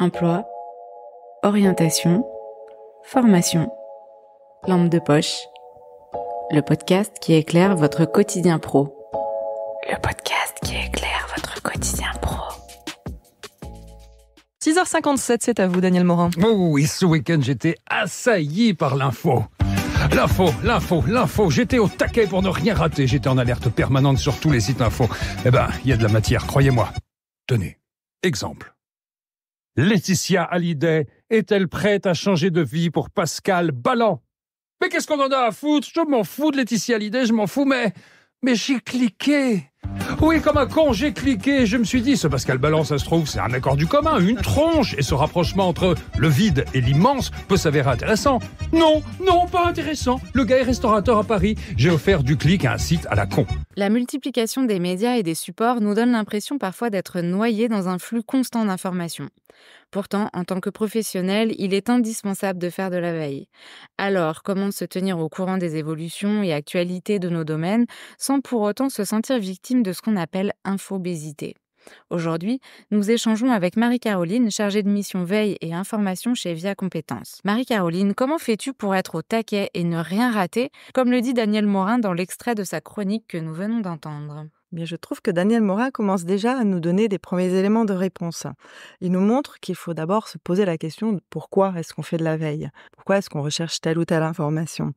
emploi, orientation, formation, lampe de poche, le podcast qui éclaire votre quotidien pro. Le podcast qui éclaire votre quotidien pro. 6h57, c'est à vous, Daniel Morin. Oh oui, ce week-end, j'étais assailli par l'info. L'info, l'info, l'info. J'étais au taquet pour ne rien rater. J'étais en alerte permanente sur tous les sites info. Eh ben, il y a de la matière, croyez-moi. Tenez, exemple. Laetitia Hallyday est-elle prête à changer de vie pour Pascal Ballant? Mais qu'est-ce qu'on en a à foutre? Je m'en fous de Laetitia Hallyday, je m'en fous, mais... Mais j'ai cliqué oui, comme un con, j'ai cliqué. Je me suis dit, ce Pascal Ballant, ça se trouve, c'est un accord du commun, une tronche. Et ce rapprochement entre le vide et l'immense peut s'avérer intéressant. Non, non, pas intéressant. Le gars est restaurateur à Paris. J'ai offert du clic à un site à la con. La multiplication des médias et des supports nous donne l'impression parfois d'être noyés dans un flux constant d'informations. Pourtant, en tant que professionnel, il est indispensable de faire de la veille. Alors, comment se tenir au courant des évolutions et actualités de nos domaines sans pour autant se sentir victime de ce qu'on appelle infobésité Aujourd'hui, nous échangeons avec Marie-Caroline, chargée de mission veille et information chez Via Compétences. Marie-Caroline, comment fais-tu pour être au taquet et ne rien rater, comme le dit Daniel Morin dans l'extrait de sa chronique que nous venons d'entendre? Bien, je trouve que Daniel Morin commence déjà à nous donner des premiers éléments de réponse. Il nous montre qu'il faut d'abord se poser la question de pourquoi est-ce qu'on fait de la veille? Pourquoi est-ce qu'on recherche telle ou telle information?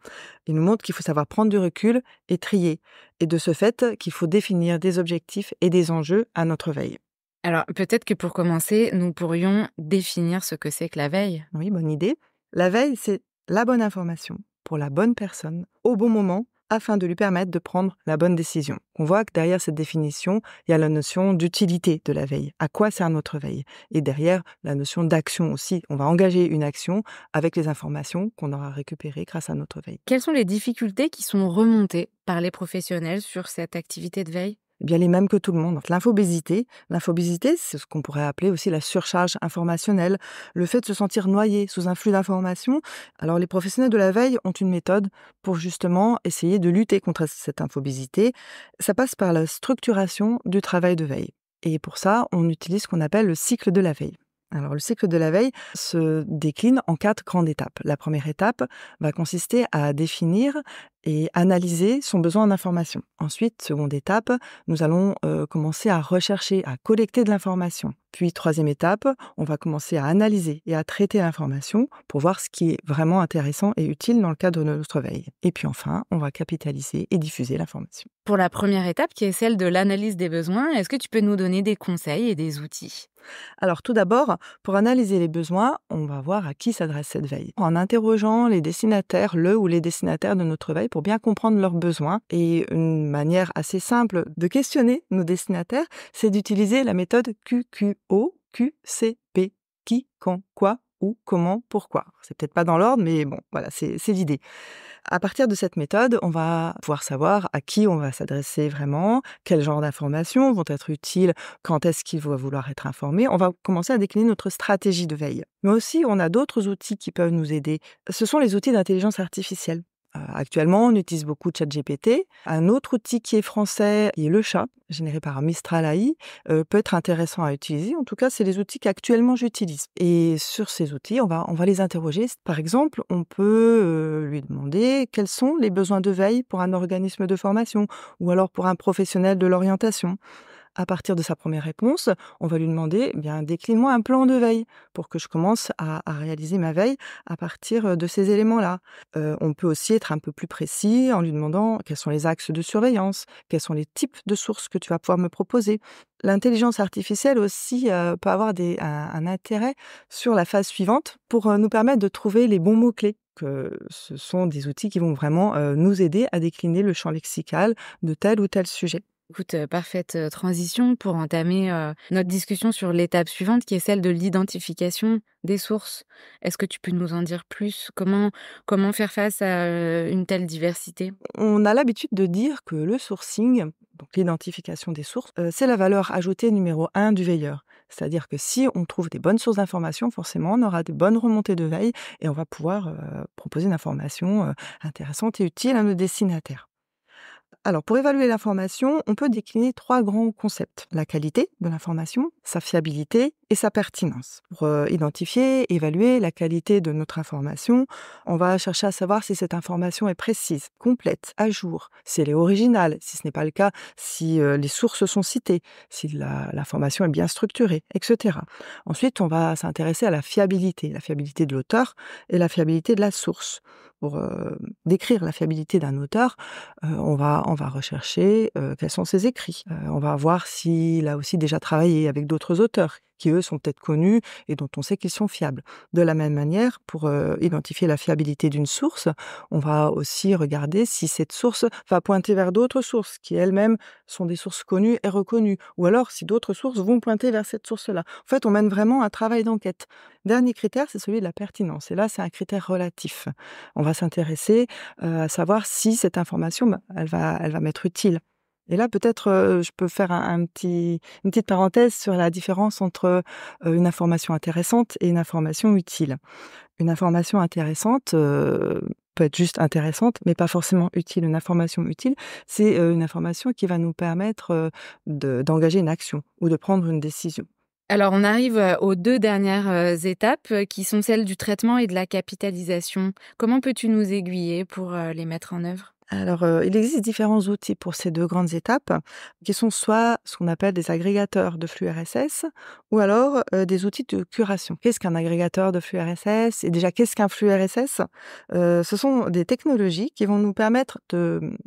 Il nous montre qu'il faut savoir prendre du recul et trier. Et de ce fait, qu'il faut définir des objectifs et des enjeux à notre veille. Alors, peut-être que pour commencer, nous pourrions définir ce que c'est que la veille. Oui, bonne idée. La veille, c'est la bonne information pour la bonne personne au bon moment afin de lui permettre de prendre la bonne décision. On voit que derrière cette définition, il y a la notion d'utilité de la veille. À quoi sert notre veille? Et derrière, la notion d'action aussi. On va engager une action avec les informations qu'on aura récupérées grâce à notre veille. Quelles sont les difficultés qui sont remontées par les professionnels sur cette activité de veille? Eh bien les mêmes que tout le monde. L'infobésité, l'infobésité, c'est ce qu'on pourrait appeler aussi la surcharge informationnelle, le fait de se sentir noyé sous un flux d'informations. Alors les professionnels de la veille ont une méthode pour justement essayer de lutter contre cette infobésité. Ça passe par la structuration du travail de veille. Et pour ça, on utilise ce qu'on appelle le cycle de la veille. Alors le cycle de la veille se décline en quatre grandes étapes. La première étape va consister à définir et analyser son besoin d'information. Ensuite, seconde étape, nous allons euh, commencer à rechercher, à collecter de l'information. Puis, troisième étape, on va commencer à analyser et à traiter l'information pour voir ce qui est vraiment intéressant et utile dans le cadre de notre veille. Et puis enfin, on va capitaliser et diffuser l'information. Pour la première étape, qui est celle de l'analyse des besoins, est-ce que tu peux nous donner des conseils et des outils? Alors tout d'abord, pour analyser les besoins, on va voir à qui s'adresse cette veille. En interrogeant les destinataires, le ou les destinataires de notre veille, pour bien comprendre leurs besoins. Et une manière assez simple de questionner nos destinataires, c'est d'utiliser la méthode QQO, QCP, qui, quand, quoi, où, comment, pourquoi. C'est peut-être pas dans l'ordre, mais bon, voilà, c'est l'idée. À partir de cette méthode, on va pouvoir savoir à qui on va s'adresser vraiment, quel genre d'informations vont être utiles, quand est-ce qu'il va vouloir être informé. On va commencer à décliner notre stratégie de veille. Mais aussi, on a d'autres outils qui peuvent nous aider. Ce sont les outils d'intelligence artificielle. Euh, actuellement, on utilise beaucoup ChatGPT. Un autre outil qui est français, qui est le chat, généré par Mistral AI, euh, peut être intéressant à utiliser. En tout cas, c'est les outils qu'actuellement j'utilise. Et sur ces outils, on va, on va les interroger. Par exemple, on peut euh, lui demander quels sont les besoins de veille pour un organisme de formation ou alors pour un professionnel de l'orientation à partir de sa première réponse, on va lui demander, eh bien, décline-moi un plan de veille pour que je commence à, réaliser ma veille à partir de ces éléments-là. on peut aussi être un peu plus précis en lui demandant quels sont les axes de surveillance, quels sont les types de sources que tu vas pouvoir me proposer. L'intelligence artificielle aussi peut avoir un, intérêt sur la phase suivante pour nous permettre de trouver les bons mots-clés que ce sont des outils qui vont vraiment nous aider à décliner le champ lexical de tel ou tel sujet. Écoute, parfaite transition pour entamer notre discussion sur l'étape suivante qui est celle de l'identification des sources. Est-ce que tu peux nous en dire plus? Comment, faire face à une telle diversité? On a l'habitude de dire que le sourcing, donc l'identification des sources, c'est la valeur ajoutée numéro un du veilleur. C'est-à-dire que si on trouve des bonnes sources d'information, forcément, on aura des bonnes remontées de veille et on va pouvoir proposer une information intéressante et utile à nos destinataires. Alors, pour évaluer l'information, on peut décliner trois grands concepts. La qualité de l'information, sa fiabilité et sa pertinence. Pour euh, identifier, évaluer la qualité de notre information, on va chercher à savoir si cette information est précise, complète, à jour, si elle est originale, si ce n'est pas le cas, si euh, les sources sont citées, si l'information est bien structurée, etc. Ensuite, on va s'intéresser à la fiabilité, la fiabilité de l'auteur et la fiabilité de la source pour décrire la fiabilité d'un auteur, on, va, on va rechercher quels sont ses écrits. on va voir s'il a aussi déjà travaillé avec d'autres auteurs qui eux sont peut-être connus et dont on sait qu'ils sont fiables. De la même manière, pour identifier la fiabilité d'une source, on va aussi regarder si cette source va pointer vers d'autres sources qui elles-mêmes sont des sources connues et reconnues, ou alors si d'autres sources vont pointer vers cette source-là. En fait, on mène vraiment un travail d'enquête. Dernier critère, c'est celui de la pertinence. Et là, c'est un critère relatif. On va s'intéresser à savoir si cette information, bah, elle va, elle va m'être utile. Et là, peut-être, je peux faire une petite parenthèse sur la différence entre une information intéressante et une information utile. Une information intéressante peut être juste intéressante, mais pas forcément utile. Une information utile, c'est une information qui va nous permettre d'engager une action ou de prendre une décision. Alors, on arrive aux deux dernières étapes qui sont celles du traitement et de la capitalisation. Comment peux-tu nous aiguiller pour les mettre en œuvre? Alors, il existe différents outils pour ces deux grandes étapes, qui sont soit ce qu'on appelle des agrégateurs de flux RSS, ou alors des outils de curation. Qu'est-ce qu'un agrégateur de flux RSS Et déjà, qu'est-ce qu'un flux RSS Ce sont des technologies qui vont nous permettre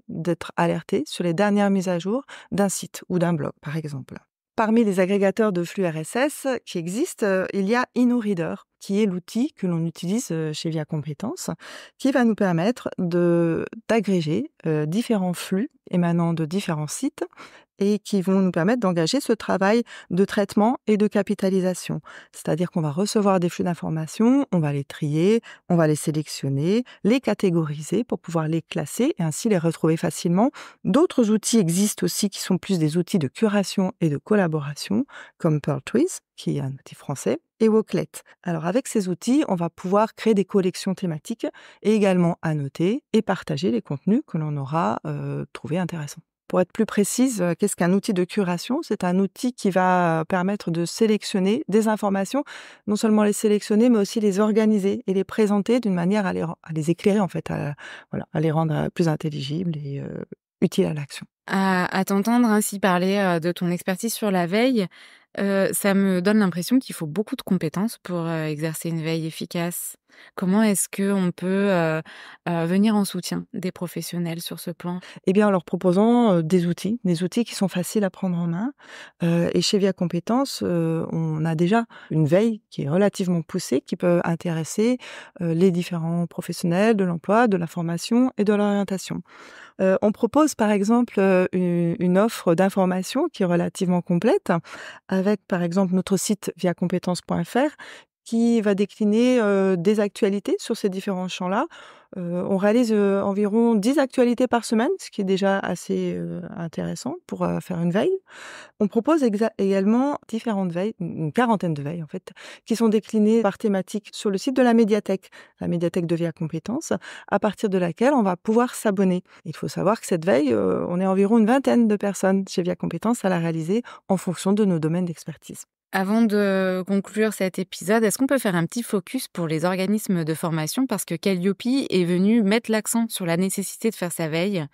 d'être alertés sur les dernières mises à jour d'un site ou d'un blog, par exemple. Parmi les agrégateurs de flux RSS qui existent, il y a InnoReader, qui est l'outil que l'on utilise chez Via Compétences, qui va nous permettre d'agréger différents flux émanant de différents sites et qui vont nous permettre d'engager ce travail de traitement et de capitalisation. C'est-à-dire qu'on va recevoir des flux d'informations, on va les trier, on va les sélectionner, les catégoriser pour pouvoir les classer et ainsi les retrouver facilement. D'autres outils existent aussi qui sont plus des outils de curation et de collaboration, comme PearlTrees, qui est un outil français, et Woklet. Alors avec ces outils, on va pouvoir créer des collections thématiques et également annoter et partager les contenus que l'on aura euh, trouvés intéressants. Pour être plus précise, euh, qu'est-ce qu'un outil de curation? C'est un outil qui va permettre de sélectionner des informations, non seulement les sélectionner, mais aussi les organiser et les présenter d'une manière à les, éclairer, en fait, à, les rendre euh, plus intelligibles et euh, utiles à l'action. À, t'entendre ainsi parler de ton expertise sur la veille, ça me donne l'impression qu'il faut beaucoup de compétences pour exercer une veille efficace. Comment est-ce qu'on peut venir en soutien des professionnels sur ce plan? Eh bien, en leur proposant des outils, des outils qui sont faciles à prendre en main. et chez Via Compétences, on a déjà une veille qui est relativement poussée, qui peut intéresser les différents professionnels de l'emploi, de la formation et de l'orientation. On propose par exemple une, offre d'information qui est relativement complète, avec par exemple notre site via compétences.fr qui va décliner des actualités sur ces différents champs-là. on réalise environ 10 actualités par semaine, ce qui est déjà assez intéressant pour faire une veille. On propose également différentes veilles, une quarantaine de veilles en fait, qui sont déclinées par thématique sur le site de la médiathèque, la médiathèque de Via à partir de laquelle on va pouvoir s'abonner. Il faut savoir que cette veille, on est environ une vingtaine de personnes chez Via Compétences à la réaliser en fonction de nos domaines d'expertise. Avant de conclure cet épisode, est-ce qu'on peut faire un petit focus pour les organismes de formation? Parce que Calliope est venu mettre l'accent sur la nécessité de faire sa veille,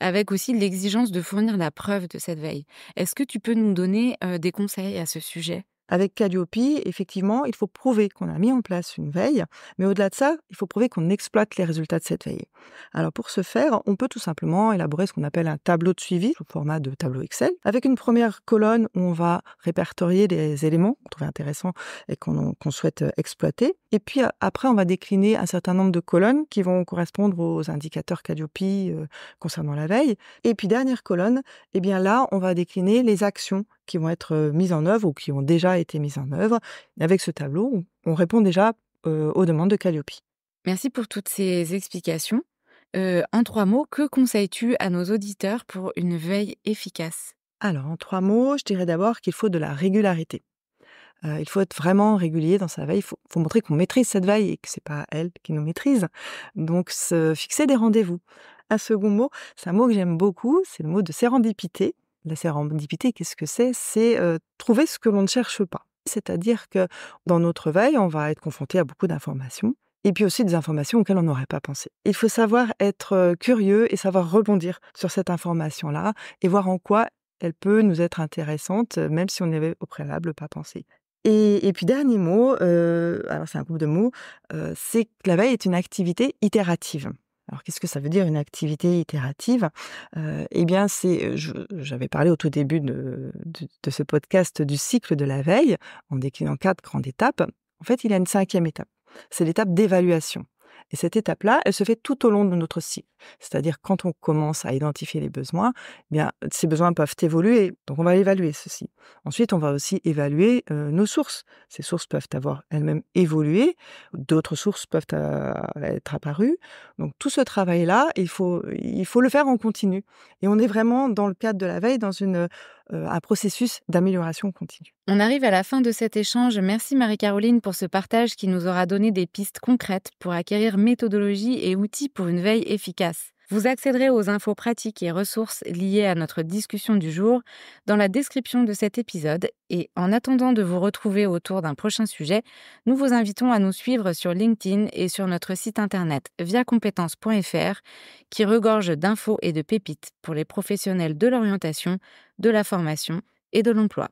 avec aussi l'exigence de fournir la preuve de cette veille. Est-ce que tu peux nous donner euh, des conseils à ce sujet? Avec Calliope, effectivement, il faut prouver qu'on a mis en place une veille, mais au-delà de ça, il faut prouver qu'on exploite les résultats de cette veille. Alors pour ce faire, on peut tout simplement élaborer ce qu'on appelle un tableau de suivi sous format de tableau Excel, avec une première colonne où on va répertorier les éléments qu'on trouve intéressants et qu'on souhaite exploiter. Et puis après, on va décliner un certain nombre de colonnes qui vont correspondre aux indicateurs Calliope euh, concernant la veille. Et puis dernière colonne, eh bien là, on va décliner les actions qui vont être mises en œuvre ou qui ont déjà été mises en œuvre. avec ce tableau, on répond déjà aux demandes de Calliope. Merci pour toutes ces explications. en trois mots, que conseilles-tu à nos auditeurs pour une veille efficace? Alors, en trois mots, je dirais d'abord qu'il faut de la régularité. il faut être vraiment régulier dans sa veille. Il faut, montrer qu'on maîtrise cette veille et que c'est pas elle qui nous maîtrise. Donc, se fixer des rendez-vous Un second mot, c'est un mot que j'aime beaucoup, c'est le mot de sérendipité. La sérendipité, qu'est-ce que c'est? C'est trouver ce que l'on ne cherche pas. C'est-à-dire que dans notre veille, on va être confronté à beaucoup d'informations et puis aussi des informations auxquelles on n'aurait pas pensé. Il faut savoir être curieux et savoir rebondir sur cette information-là et voir en quoi elle peut nous être intéressante, même si on n'avait au préalable pas pensé. Et, puis dernier mot, alors c'est un groupe de mots, c'est que la veille est une activité itérative. Alors qu'est-ce que ça veut dire une activité itérative? Eh bien, c'est, j'avais parlé au tout début de, de, ce podcast du cycle de la veille, en déclinant quatre grandes étapes. En fait, il y a une cinquième étape c'est l'étape d'évaluation. Et cette étape-là, elle se fait tout au long de notre cycle. C'est-à-dire quand on commence à identifier les besoins, eh bien ces besoins peuvent évoluer. Donc on va évaluer ceci. Ensuite, on va aussi évaluer euh, nos sources. Ces sources peuvent avoir elles-mêmes évolué, d'autres sources peuvent être apparues. Donc tout ce travail-là, il faut il faut le faire en continu. Et on est vraiment dans le cadre de la veille dans une un processus d'amélioration continue. On arrive à la fin de cet échange. Merci Marie-Caroline pour ce partage qui nous aura donné des pistes concrètes pour acquérir méthodologie et outils pour une veille efficace. Vous accéderez aux infos pratiques et ressources liées à notre discussion du jour dans la description de cet épisode et en attendant de vous retrouver autour d'un prochain sujet, nous vous invitons à nous suivre sur LinkedIn et sur notre site internet viacompétences.fr qui regorge d'infos et de pépites pour les professionnels de l'orientation, de la formation et de l'emploi.